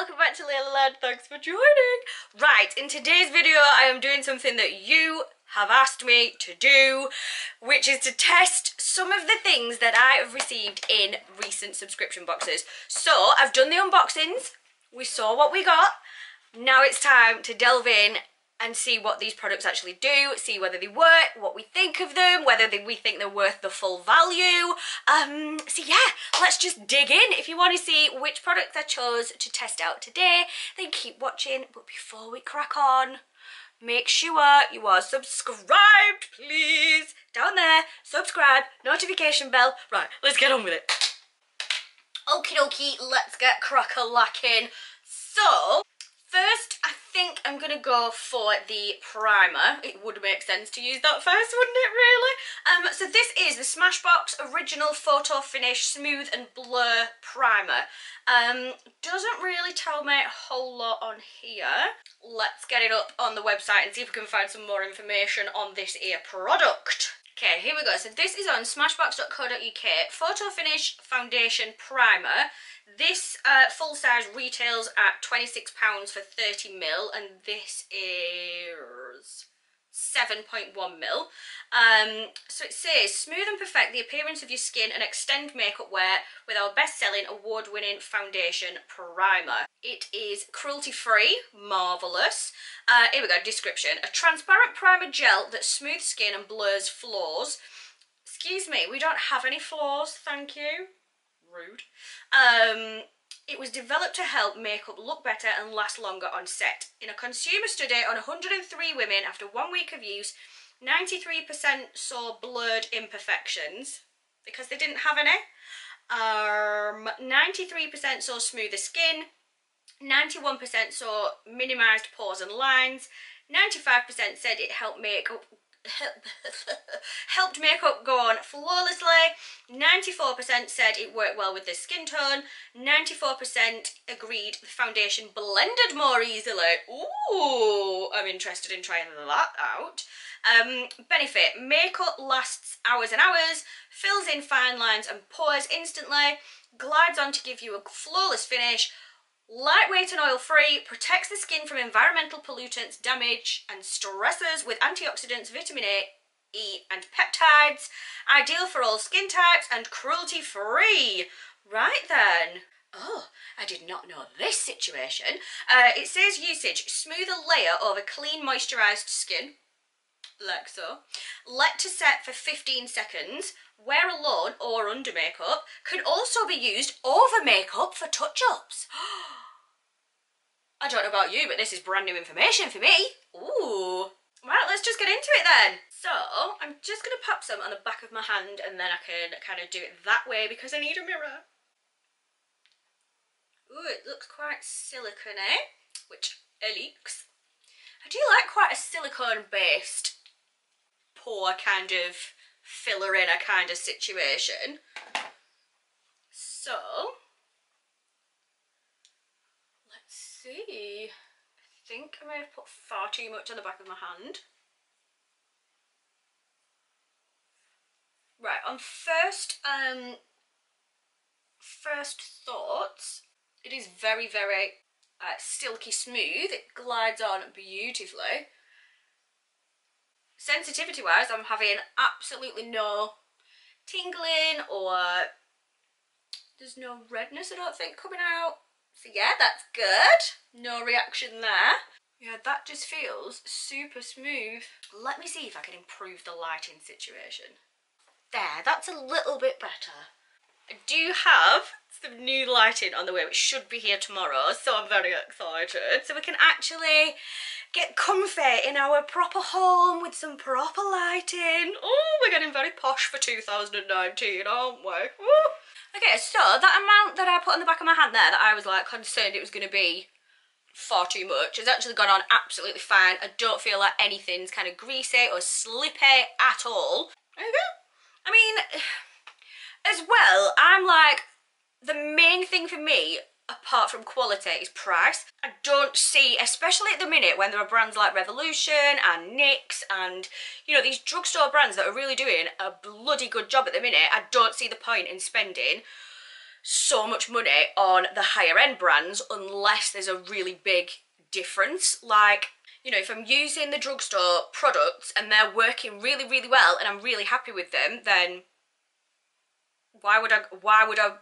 welcome back to Leila Land. Thanks for joining. Right, in today's video I am doing something that you have asked me to do, which is to test some of the things that I have received in recent subscription boxes. So I've done the unboxings, we saw what we got, now it's time to delve in and see what these products actually do, see whether they work, what we think of them, whether they, we think they're worth the full value. Um, so yeah, let's just dig in. If you want to see which products I chose to test out today, then keep watching. But before we crack on, make sure you are subscribed, please. Down there, subscribe, notification bell. Right, let's get on with it. Okie dokie, let's get crack-a-lacking. So, First, I think I'm going to go for the primer. It would make sense to use that first, wouldn't it, really? Um, so this is the Smashbox Original Photo Finish Smooth and Blur Primer. Um, doesn't really tell me a whole lot on here. Let's get it up on the website and see if we can find some more information on this ear product. Okay, here we go. So this is on smashbox.co.uk. Photo Finish Foundation Primer. This uh, full size retails at £26 for 30ml and this is 7.1 mil. Um, so it says, smooth and perfect the appearance of your skin and extend makeup wear with our best-selling award-winning foundation primer. It is cruelty-free, marvellous. Uh, here we go, description. A transparent primer gel that smooths skin and blurs flaws. Excuse me, we don't have any flaws, thank you rude. Um, it was developed to help makeup look better and last longer on set. In a consumer study on 103 women after one week of use, 93% saw blurred imperfections because they didn't have any. Um, 93% saw smoother skin, 91% saw minimised pores and lines, 95% said it helped make helped makeup go on flawlessly. 94% said it worked well with the skin tone. 94% agreed the foundation blended more easily. Ooh, I'm interested in trying that out. Um, benefit, makeup lasts hours and hours, fills in fine lines and pores instantly, glides on to give you a flawless finish, Lightweight and oil-free, protects the skin from environmental pollutants, damage and stresses with antioxidants, vitamin A, E and peptides. Ideal for all skin types and cruelty-free. Right then. Oh, I did not know this situation. Uh, it says usage, smooth a layer over clean moisturised skin, like so. Let to set for 15 seconds. Wear alone or under makeup. Can also be used over makeup for touch-ups. I don't know about you, but this is brand new information for me. Ooh. Right, let's just get into it then. So, I'm just going to pop some on the back of my hand and then I can kind of do it that way because I need a mirror. Ooh, it looks quite silicone eh? which leaks. I do like quite a silicone-based pore kind of filler in a kind of situation. So, let's see. I think I may have put far too much on the back of my hand. Right, on first um first thoughts, it is very, very uh, silky smooth. It glides on beautifully. Sensitivity wise, I'm having absolutely no tingling or there's no redness I don't think coming out. So yeah, that's good. No reaction there. Yeah, that just feels super smooth. Let me see if I can improve the lighting situation. There, that's a little bit better. I do have some new lighting on the way, which should be here tomorrow, so I'm very excited. So we can actually get comfy in our proper home with some proper lighting. Oh, we're getting very posh for 2019, aren't we? Woo. Okay, so that amount that I put on the back of my hand there that I was like concerned it was going to be far too much has actually gone on absolutely fine. I don't feel like anything's kind of greasy or slippy at all. There you go. I mean, as well, I'm like, the main thing for me apart from quality is price. I don't see, especially at the minute when there are brands like Revolution and NYX and, you know, these drugstore brands that are really doing a bloody good job at the minute, I don't see the point in spending so much money on the higher end brands unless there's a really big difference. Like, you know, if I'm using the drugstore products and they're working really, really well and I'm really happy with them, then why would I, why would I,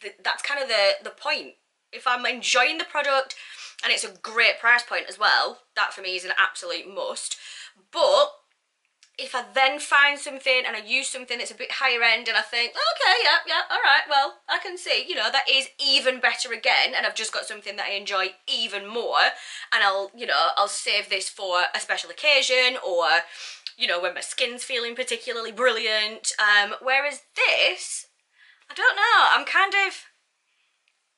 th that's kind of the, the point. If I'm enjoying the product and it's a great price point as well, that for me is an absolute must. But if I then find something and I use something that's a bit higher end and I think, okay, yeah, yeah, all right, well, I can see, you know, that is even better again and I've just got something that I enjoy even more and I'll, you know, I'll save this for a special occasion or, you know, when my skin's feeling particularly brilliant. Um, whereas this, I don't know, I'm kind of,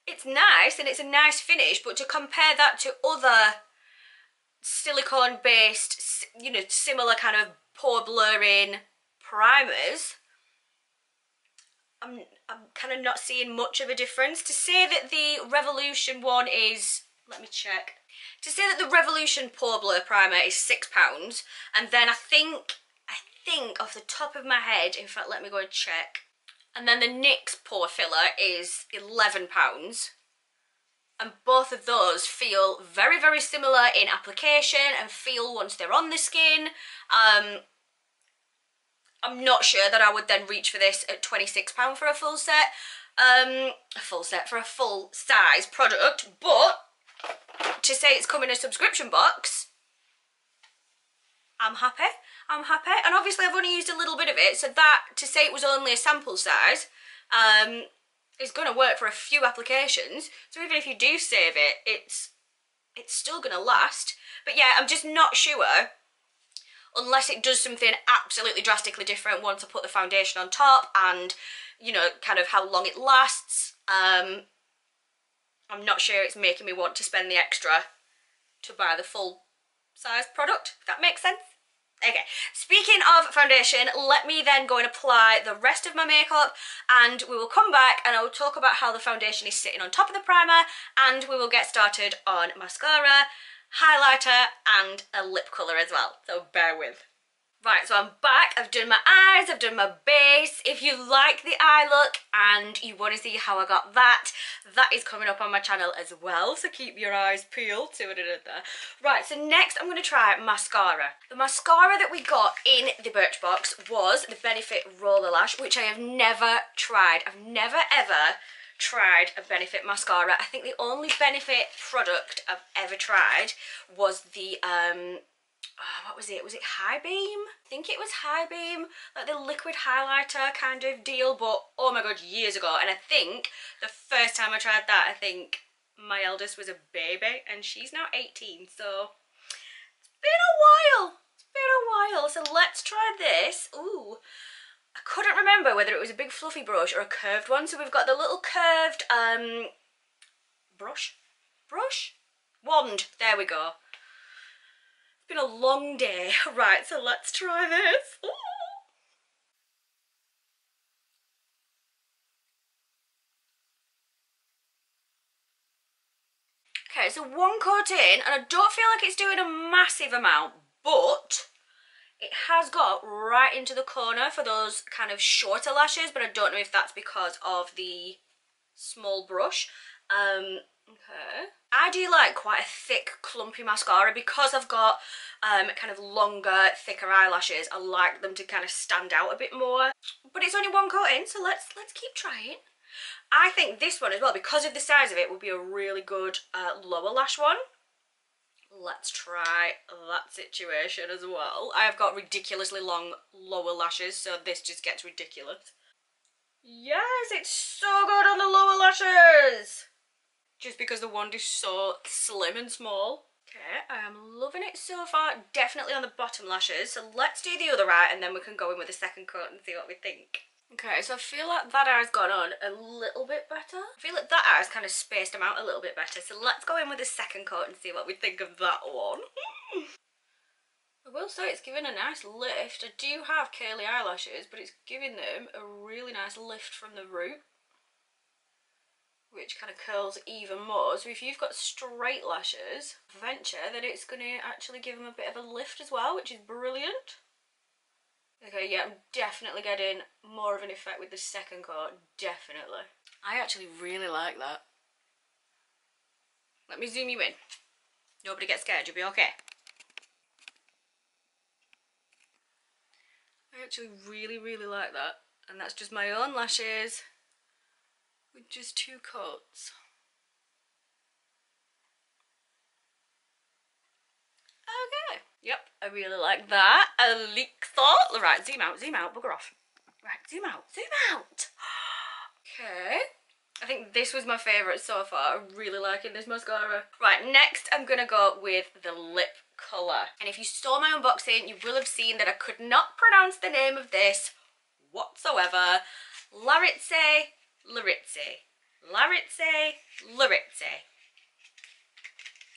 it's nice and it's a nice finish, but to compare that to other silicone based, you know, similar kind of pore blurring primers, I'm, I'm kind of not seeing much of a difference. To say that the Revolution one is, let me check, to say that the Revolution Pore Blur Primer is £6, and then I think, I think off the top of my head, in fact let me go and check, and then the NYX Pore Filler is £11, and both of those feel very, very similar in application and feel once they're on the skin. Um, I'm not sure that I would then reach for this at £26 for a full set, um, a full set for a full size product, but to say it's come in a subscription box, I'm happy. I'm happy. And obviously I've only used a little bit of it, so that, to say it was only a sample size, um, is going to work for a few applications. So even if you do save it, it's it's still going to last. But yeah, I'm just not sure unless it does something absolutely drastically different once I put the foundation on top and, you know, kind of how long it lasts. Um, I'm not sure it's making me want to spend the extra to buy the full size product, if that makes sense. Okay, speaking of foundation, let me then go and apply the rest of my makeup and we will come back and I will talk about how the foundation is sitting on top of the primer and we will get started on mascara highlighter and a lip colour as well, so bear with. Right, so I'm back, I've done my eyes, I've done my base. If you like the eye look and you want to see how I got that, that is coming up on my channel as well, so keep your eyes peeled. Right, so next I'm going to try mascara. The mascara that we got in the Birchbox was the Benefit Roller Lash, which I have never tried. I've never ever tried a Benefit mascara. I think the only Benefit product I've ever tried was the, um, oh, what was it? Was it High Beam? I think it was High Beam, like the liquid highlighter kind of deal, but oh my god, years ago. And I think the first time I tried that, I think my eldest was a baby and she's now 18, so it's been a while. It's been a while. So let's try this. Ooh. I couldn't remember whether it was a big fluffy brush or a curved one. So we've got the little curved um, brush, brush, wand. There we go. It's been a long day. Right, so let's try this. Okay, so one coat in, and I don't feel like it's doing a massive amount, but it has got right into the corner for those kind of shorter lashes, but I don't know if that's because of the small brush. Um, okay. I do like quite a thick, clumpy mascara because I've got um, kind of longer, thicker eyelashes. I like them to kind of stand out a bit more. But it's only one coat in, so let's let's keep trying. I think this one as well, because of the size of it, would be a really good uh, lower lash one let's try that situation as well. I have got ridiculously long lower lashes, so this just gets ridiculous. Yes, it's so good on the lower lashes! Just because the wand is so slim and small. Okay, I am loving it so far. Definitely on the bottom lashes. So let's do the other eye and then we can go in with a second coat and see what we think. Okay, so I feel like that eye's gone on a little bit better. I feel like that eye's kind of spaced them out a little bit better. So let's go in with a second coat and see what we think of that one. I will say it's giving a nice lift. I do have curly eyelashes, but it's giving them a really nice lift from the root. Which kind of curls even more. So if you've got straight lashes, venture that it's going to actually give them a bit of a lift as well, which is brilliant. Okay, yeah, I'm definitely getting more of an effect with the second coat, definitely. I actually really like that. Let me zoom you in. Nobody get scared, you'll be okay. I actually really, really like that. And that's just my own lashes with just two coats. Okay. Yep, I really like that. A leak thought. Right, zoom out, zoom out, bugger off. Right, zoom out, zoom out. Okay. I think this was my favourite so far. I'm really liking this mascara. Right, next I'm going to go with the lip colour. And if you saw my unboxing, you will have seen that I could not pronounce the name of this whatsoever. Laritze Laritze. Laritze Laritze.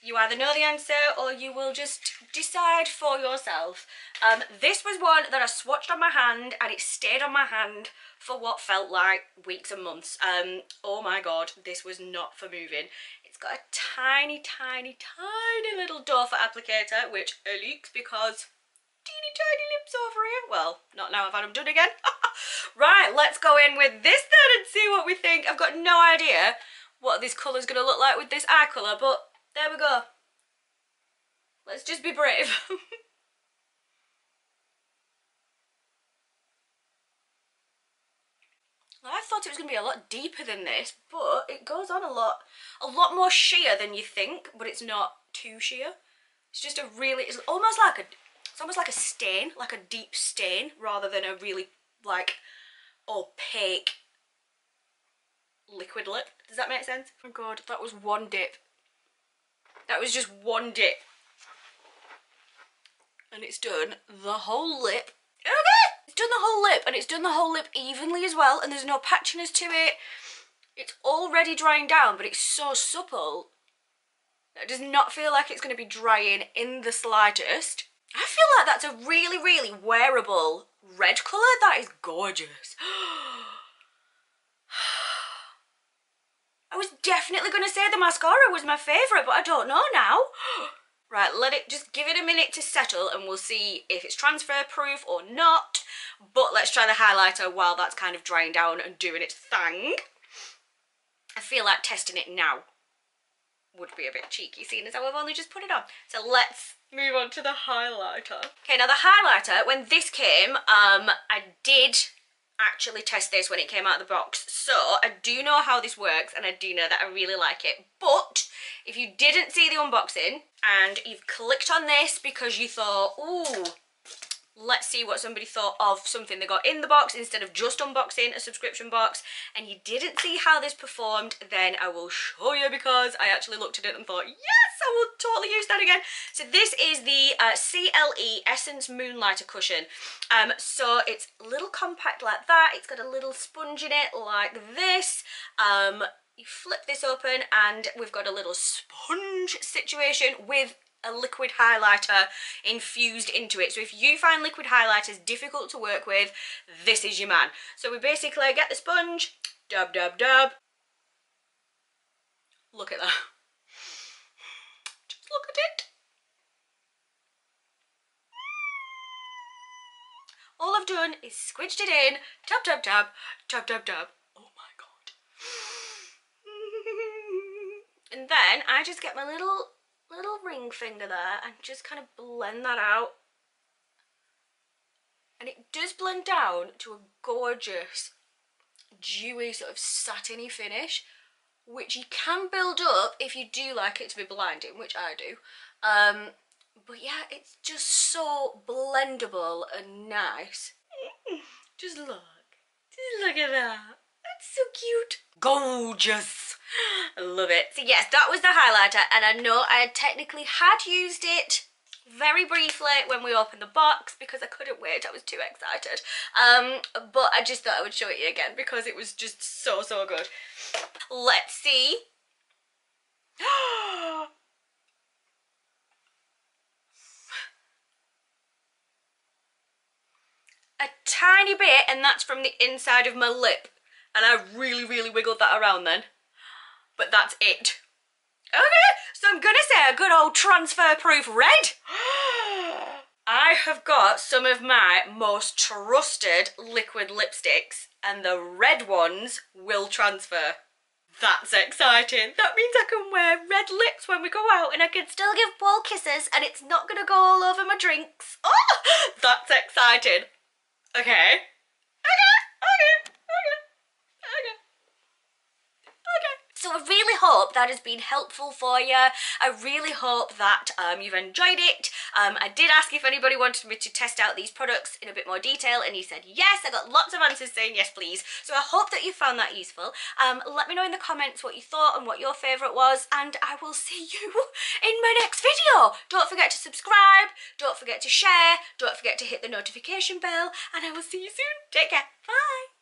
You either know the answer or you will just decide for yourself. Um, this was one that I swatched on my hand and it stayed on my hand for what felt like weeks and months. Um, oh my god, this was not for moving. It's got a tiny, tiny, tiny little doe foot applicator, which leaks because teeny tiny lips over here. Well, not now I've had them done again. right, let's go in with this then and see what we think. I've got no idea what this colour's going to look like with this eye colour, but there we go. Let's just be brave. I thought it was going to be a lot deeper than this, but it goes on a lot, a lot more sheer than you think, but it's not too sheer. It's just a really, it's almost like a, it's almost like a stain, like a deep stain, rather than a really, like, opaque liquid lip. Does that make sense? Oh god, that was one dip. That was just one dip. And it's done the whole lip. It's done the whole lip and it's done the whole lip evenly as well and there's no patchiness to it. It's already drying down but it's so supple. It does not feel like it's going to be drying in the slightest. I feel like that's a really, really wearable red colour. That is gorgeous. I was definitely going to say the mascara was my favourite, but I don't know now. right, let it, just give it a minute to settle and we'll see if it's transfer proof or not. But let's try the highlighter while that's kind of drying down and doing its thing. I feel like testing it now would be a bit cheeky, seeing as I've only just put it on. So let's move on to the highlighter. Okay, now the highlighter, when this came, um, I did actually test this when it came out of the box so I do know how this works and I do know that I really like it but if you didn't see the unboxing and you've clicked on this because you thought ooh let's see what somebody thought of something they got in the box instead of just unboxing a subscription box. And you didn't see how this performed then I will show you because I actually looked at it and thought yes I will totally use that again. So this is the uh, CLE Essence Moonlighter cushion. Um, so it's a little compact like that. It's got a little sponge in it like this. Um, you flip this open and we've got a little sponge situation with a liquid highlighter infused into it. So if you find liquid highlighters difficult to work with, this is your man. So we basically get the sponge, dab, dab, dab. Look at that. Just look at it. All I've done is squidged it in, tap, tap, tap, tap, tap, tap. Oh my god. and then I just get my little little ring finger there and just kind of blend that out. And it does blend down to a gorgeous, dewy, sort of satiny finish, which you can build up if you do like it to be blinding, which I do. Um, but yeah, it's just so blendable and nice. Just look. Just look at that. That's so cute. Gorgeous. I love it. So yes, that was the highlighter and I know I technically had used it very briefly when we opened the box because I couldn't wait, I was too excited. Um, but I just thought I would show it you again because it was just so, so good. Let's see. a tiny bit and that's from the inside of my lip and I really, really wiggled that around then. But that's it. Okay, so I'm gonna say a good old transfer-proof red. I have got some of my most trusted liquid lipsticks and the red ones will transfer. That's exciting. That means I can wear red lips when we go out and I can still give Paul kisses and it's not going to go all over my drinks. Oh, that's exciting. Okay, okay, okay, okay. Okay. So I really hope that has been helpful for you. I really hope that um, you've enjoyed it. Um, I did ask if anybody wanted me to test out these products in a bit more detail and you said yes. I got lots of answers saying yes please. So I hope that you found that useful. Um, let me know in the comments what you thought and what your favourite was and I will see you in my next video. Don't forget to subscribe, don't forget to share, don't forget to hit the notification bell and I will see you soon. Take care. Bye.